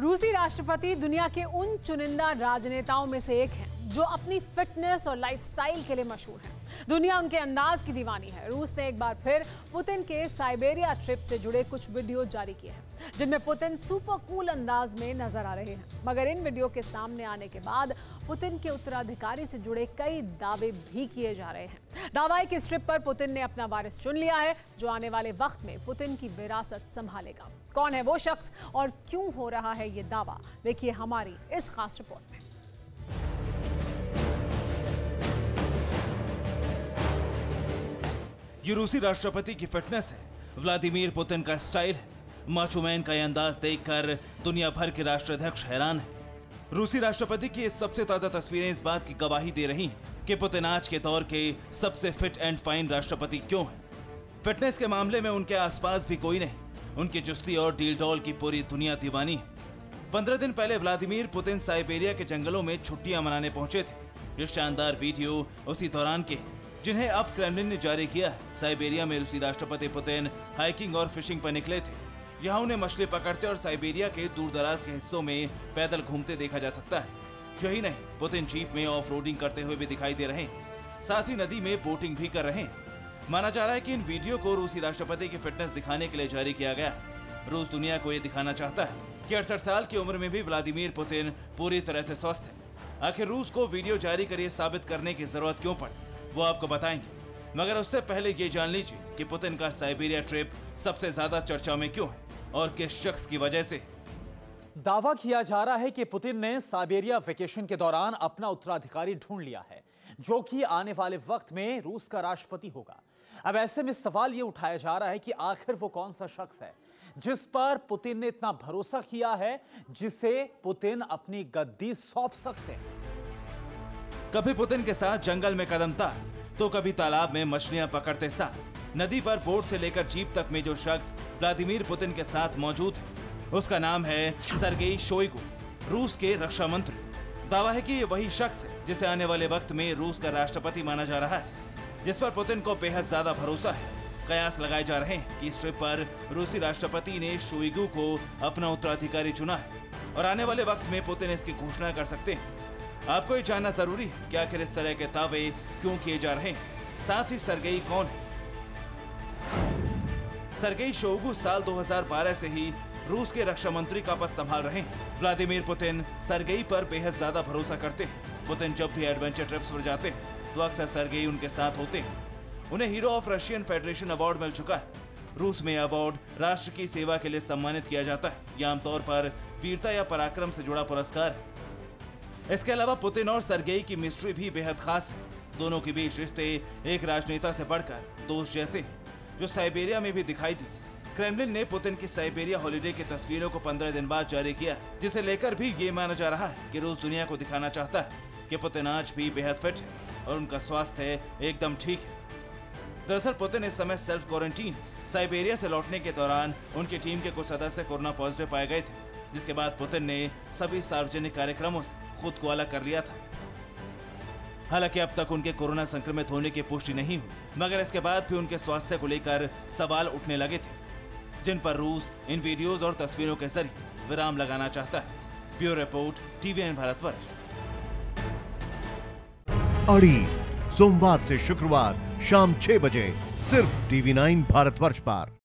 रूसी राष्ट्रपति दुनिया के उन चुनिंदा राजनेताओं में से एक हैं। जो अपनी फिटनेस और लाइफस्टाइल के लिए मशहूर हैं। दुनिया उनके अंदाज की दीवानी है। रूस ने एक बार फिर पुतिन के साइबेरिया ट्रिप से जुड़े कुछ वीडियो जारी किए हैं, जिनमें पुतिन सुपर कूल अंदाज में नज़र आ रहे हैं। मगर इन वीडियो के सामने आने के बाद पुतिन के उत्तराधिकारी से जुड़े कई दावे भी किए जा रहे हैं। दावा है कि इस ट्रिप पर पुतिन ने अपना वारिस चुन लिया है, जो आने वाले वक्त में पुतिन की विरासत संभालेगा। कौन है वो शख्स और क्यों हो रहा है ये दावा? देखिए हमारी इस खास रिपोर्ट में। ये रूसी राष्ट्रपति की फिटनेस है। व्लादिमीर पुतिन का स्टाइल है। माचोमैन का ये अंदाज देखकर दुनिया भर के राष्ट्राध्यक्ष हैरान है। रूसी राष्ट्रपति की सबसे ताज़ा तस्वीरें इस बात की गवाही दे रही हैं कि पुतिन आज के दौर के सबसे फिट एंड फाइन राष्ट्रपति क्यों हैं। फिटनेस के मामले में उनके आसपास भी कोई नहीं। उनकी चुस्ती और डील डॉल की पूरी दुनिया दीवानी है। पंद्रह दिन पहले व्लादिमीर पुतिन साइबेरिया के जंगलों में छुट्टियाँ मनाने पहुँचे थे। ये शानदार वीडियो उसी दौरान के जिन्हें अब क्रेमलिन ने जारी किया है। साइबेरिया में रूसी राष्ट्रपति पुतिन हाइकिंग और फिशिंग पर निकले थे। यहाँ उन्हें मछली पकड़ते और साइबेरिया के दूर दराज के हिस्सों में पैदल घूमते देखा जा सकता है। यही नहीं, पुतिन जीप में ऑफ़ करते हुए भी दिखाई दे रहे हैं। साथ ही नदी में बोटिंग भी कर रहे हैं। माना जा रहा है कि इन वीडियो को रूसी राष्ट्रपति की फिटनेस दिखाने के लिए जारी किया गया है। रूस दुनिया को ये दिखाना चाहता है कि अड़सठ साल की उम्र में भी व्लादिमीर पुतिन पूरी तरह से स्वस्थ है। आखिर रूस को वीडियो जारी कर ये साबित करने की ज़रूरत क्यों पड़ी? वो आपको बताएँगे। मगर उससे पहले ये जान लीजिए कि पुतिन का साइबेरिया ट्रिप सबसे ज़्यादा चर्चा में क्यों है और किस शख्स की वजह से? दावा किया जा रहा है कि पुतिन ने साइबेरिया वेकेशन के दौरान अपना उत्तराधिकारी ढूंढ लिया है, जो कि आने वाले वक्त में रूस का राष्ट्रपति होगा। अब ऐसे में सवाल यह उठाया जा रहा है कि आखिर वो कौन सा शख्स है, जिस पर पुतिन ने इतना भरोसा किया है, जिसे पुतिन अपनी गद्दी सौंप सकते हैं। कभी पुतिन के साथ जंगल में कदम था तो कभी तालाब में मछलियाँ पकड़ते साथ। नदी पर बोट से लेकर जीप तक में जो शख्स व्लादिमीर पुतिन के साथ मौजूद है, उसका नाम है सरगेई शोइगु, रूस के रक्षा मंत्री दावा है कि ये वही शख्स है, जिसे आने वाले वक्त में रूस का राष्ट्रपति माना जा रहा है, जिस पर पुतिन को बेहद ज़्यादा भरोसा है। कयास लगाए जा रहे हैं कि इस ट्रिप पर रूसी राष्ट्रपति ने शोइगु को अपना उत्तराधिकारी चुना है, और आने वाले वक्त में पुतिन इसकी घोषणा कर सकते हैं। आपको ये जानना ज़रूरी है कि आखिर इस तरह के दावे क्यों किए जा रहे हैं? साथ ही सरगई कौन है? सरगई शोगु साल 2012 से ही रूस के रक्षा मंत्री का पद संभाल रहे हैं। व्लादिमीर पुतिन सरगई पर बेहद ज़्यादा भरोसा करते हैं। पुतिन जब भी एडवेंचर ट्रिप्स पर जाते हैं तो अक्सर सरगई उनके साथ होते हैं। उन्हें hero of Russian Federation award मिल चुका है। रूस में अवार्ड राष्ट्र की सेवा के लिए सम्मानित किया जाता है। यह आमतौर पर वीरता या पराक्रम से जुड़ा पुरस्कार है। इसके अलावा पुतिन और सरगेई की मिस्ट्री भी बेहद खास है। दोनों के बीच रिश्ते एक राजनेता से बढ़कर दोस्त जैसे हैं, जो साइबेरिया में भी दिखाई दी। क्रेमलिन ने पुतिन की साइबेरिया हॉलीडे की तस्वीरों को पंद्रह दिन बाद जारी किया, जिसे लेकर भी ये माना जा रहा है कि रूस दुनिया को दिखाना चाहता है कि पुतिन आज भी बेहद फिट है और उनका स्वास्थ्य एकदम ठीक है। दरअसल पुतिन इस समय सेल्फ क्वारंटीन, साइबेरिया से लौटने के दौरान उनकी टीम के कुछ सदस्य कोरोना पॉजिटिव पाए गए थे, जिसके बाद पुतिन ने सभी सार्वजनिक कार्यक्रमों से खुद को अलग कर लिया था। हालाँकि अब तक उनके कोरोना संक्रमित होने की पुष्टि नहीं हुई, मगर इसके बाद भी उनके स्वास्थ्य को लेकर सवाल उठने लगे थे, जिन पर रूस इन वीडियोस और तस्वीरों के ज़रिए विराम लगाना चाहता है। Bureau report TV Bharatvarsh. अड़ी, सोमवार से शुक्रवार, शाम छह बजे, सिर्फ़ टीवी नाइन भारतवर्ष पर।